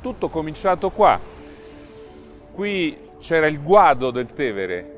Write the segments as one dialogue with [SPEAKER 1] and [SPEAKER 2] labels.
[SPEAKER 1] tutto cominciato qua. Qui c'era il guado del Tevere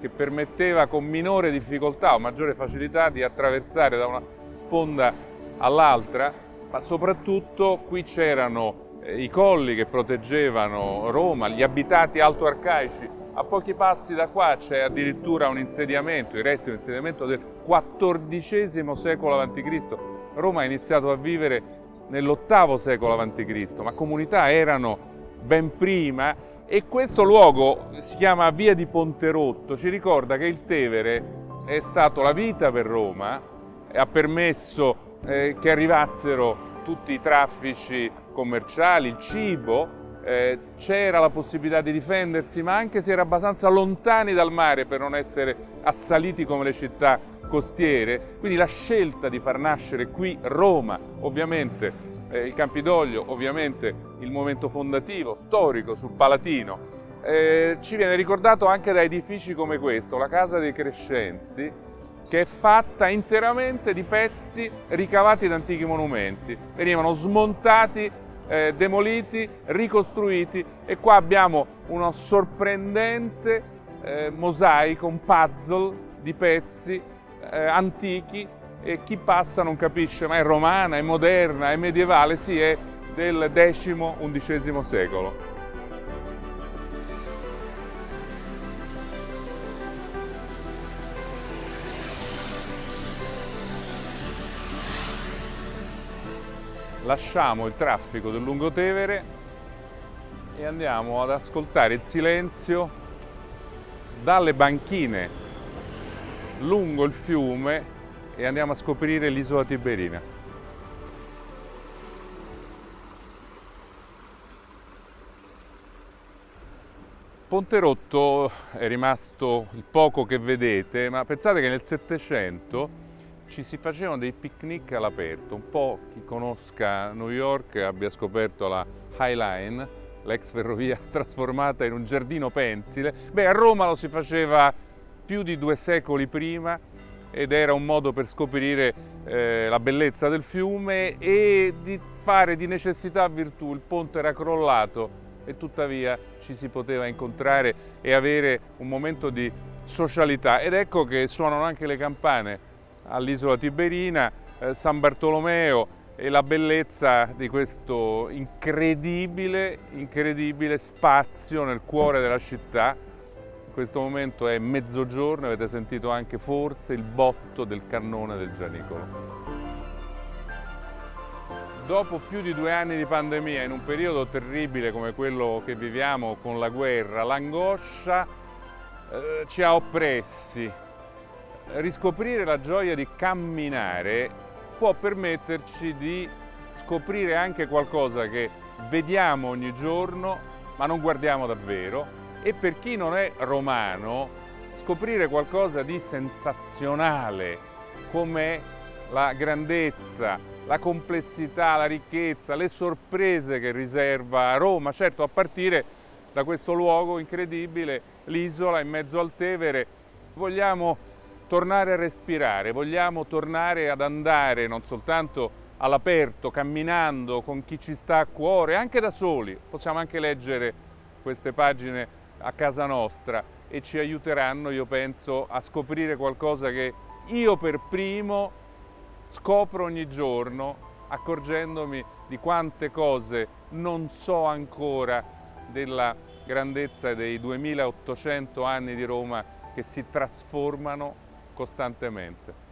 [SPEAKER 1] che permetteva con minore difficoltà o maggiore facilità di attraversare da una sponda all'altra, ma soprattutto qui c'erano eh, i colli che proteggevano Roma, gli abitati alto-arcaici. A pochi passi da qua c'è addirittura un insediamento, i resti di un insediamento del XIV secolo a.C. Roma ha iniziato a vivere nell'VIII secolo a.C., ma comunità erano ben prima e questo luogo si chiama Via di Ponterotto, ci ricorda che il Tevere è stato la vita per Roma, ha permesso eh, che arrivassero tutti i traffici commerciali, il cibo, eh, c'era la possibilità di difendersi, ma anche si era abbastanza lontani dal mare per non essere assaliti come le città costiere, quindi la scelta di far nascere qui Roma, ovviamente eh, il Campidoglio, ovviamente il momento fondativo, storico sul Palatino, eh, ci viene ricordato anche da edifici come questo, la Casa dei Crescenzi, che è fatta interamente di pezzi ricavati da antichi monumenti. Venivano smontati, eh, demoliti, ricostruiti e qua abbiamo uno sorprendente eh, mosaico, un puzzle di pezzi eh, antichi e chi passa non capisce, ma è romana, è moderna, è medievale, sì, è del X-XI secolo. Lasciamo il traffico del Lungotevere e andiamo ad ascoltare il silenzio dalle banchine lungo il fiume e andiamo a scoprire l'isola Tiberina. Ponte Rotto è rimasto il poco che vedete, ma pensate che nel Settecento ci si facevano dei picnic all'aperto, un po' chi conosca New York abbia scoperto la High Line, l'ex ferrovia trasformata in un giardino pensile, beh a Roma lo si faceva più di due secoli prima ed era un modo per scoprire eh, la bellezza del fiume e di fare di necessità virtù. Il ponte era crollato e tuttavia ci si poteva incontrare e avere un momento di socialità ed ecco che suonano anche le campane all'isola Tiberina, eh, San Bartolomeo e la bellezza di questo incredibile, incredibile spazio nel cuore della città in questo momento è mezzogiorno, avete sentito anche forse il botto del cannone del Gianicolo. Dopo più di due anni di pandemia, in un periodo terribile come quello che viviamo con la guerra, l'angoscia eh, ci ha oppressi. Riscoprire la gioia di camminare può permetterci di scoprire anche qualcosa che vediamo ogni giorno ma non guardiamo davvero e per chi non è romano scoprire qualcosa di sensazionale come la grandezza, la complessità, la ricchezza, le sorprese che riserva Roma, certo a partire da questo luogo incredibile, l'isola in mezzo al Tevere. Vogliamo tornare a respirare, vogliamo tornare ad andare non soltanto all'aperto, camminando con chi ci sta a cuore, anche da soli, possiamo anche leggere queste pagine a casa nostra e ci aiuteranno, io penso, a scoprire qualcosa che io per primo scopro ogni giorno accorgendomi di quante cose non so ancora della grandezza dei 2800 anni di Roma che si trasformano costantemente.